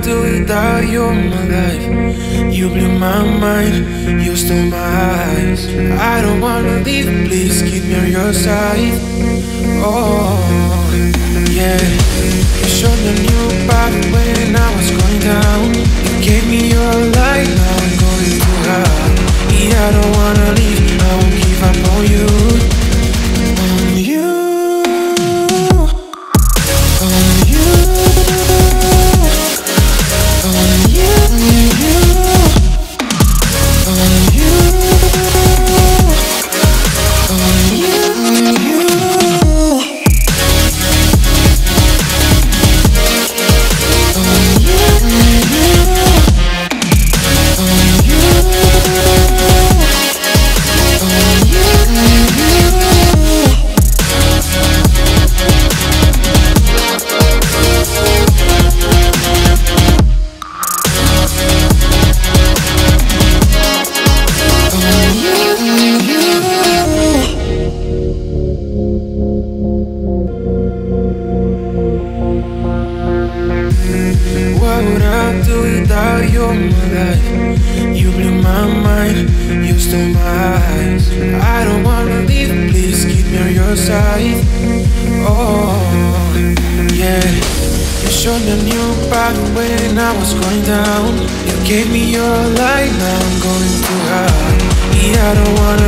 Do without you in my life? You blew my mind, you stole my eyes. I don't wanna leave, please keep me on your side. Oh, What would do without you life? You blew my mind, you stole my eyes. I don't wanna leave, please keep me on your side. Oh, yeah. You showed me a new body when I was going down. You gave me your light, now I'm going too high. Yeah, I don't wanna.